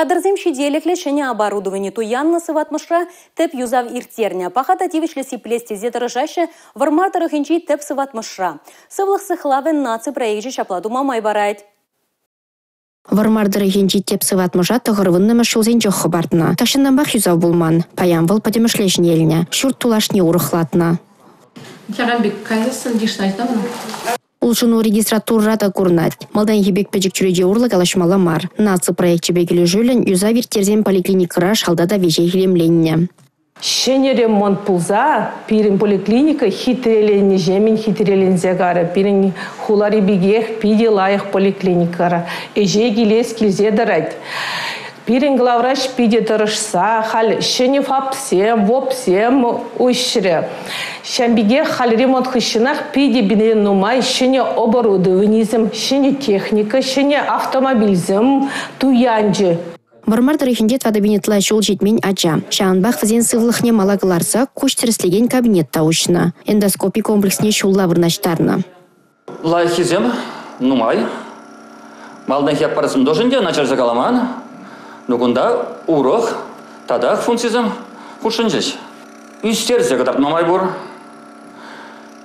Кадрзым шиделекле шене оборудование туянны сыватмышра теп юзав иртерня. Пахата тивишле сиплесте зетырышаще вармартырых инчи теп сыватмышра. Сывлых сыхлавен наци проекжи шапладума майбарайт. Вармардыры енчи теп сыватмыжа тұғырвыннымы шулзен жоқы бартына. Ташыннамбақ юзав булман. Паян выл падемішлешін еліне. Шүрт тулашне урықлатына. Чарабик, кайзасын дишнайт, Улшыну регистратурада. Малдан хибек пәжік чүреже урлы калашмала мар. Наци проект чебегілі жүлін юза виртерзен поликлиникыра шалдада веже хилемленне. Шене ремонт пулза, пирин поликлиника хитрелене жемин хитрелензе гара, пирин хулари бигех пиди лайық поликлиникара. Эже гилес килзе дарать. Пирин главврач пиде тұрышса, хал шене фапсем, вопсем ущре. Шамбиге хал ремонт хыщынах пиде бинен нумай, шене оборудованизм, шене техника, шене автомобильзм, туянджи. Бармар тарихінде твадабинетла жол жетмен ача. Шаанбах візен сывлықне малагыларса күш тіріслеген кабинет таушына. Эндоскопий комплексне шулла вырнаштарна. Лайхизем, нумай. Малдың хеп парасым дошынде начар закаламан. Нугунда урох, тадах функцизм хушынжеш. Истерзе катап нумай бур.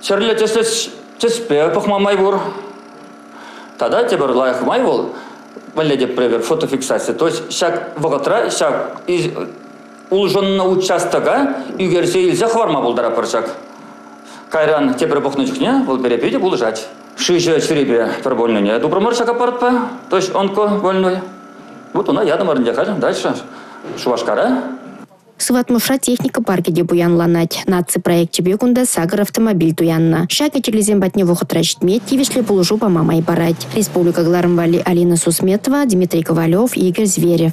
Черле тесес теспе пахмамай бур. Тада тебір лайық май бол, вале деп превер фотофиксация. То есть шак вогатра, шак из улжонна участога үгерсе илсе хварма булдара паршак. Кайран тепер бухнучкне, бұл перепеде бұл жать. Шиже чребе пробольное. Добромор шака партпа, то есть онко больной. Вот она ядом арндяхать. Дальше Шувашкара. Сыватмышра техника паркеде буянланать. Наци проект чебекунда сагар автомобиль туянна. Шака челезен батне вохотрачтме, тивишле полужу по мамай барать. Республика Глармвали Алина Сусметова, Дмитрий Ковалев, Игорь Зверев.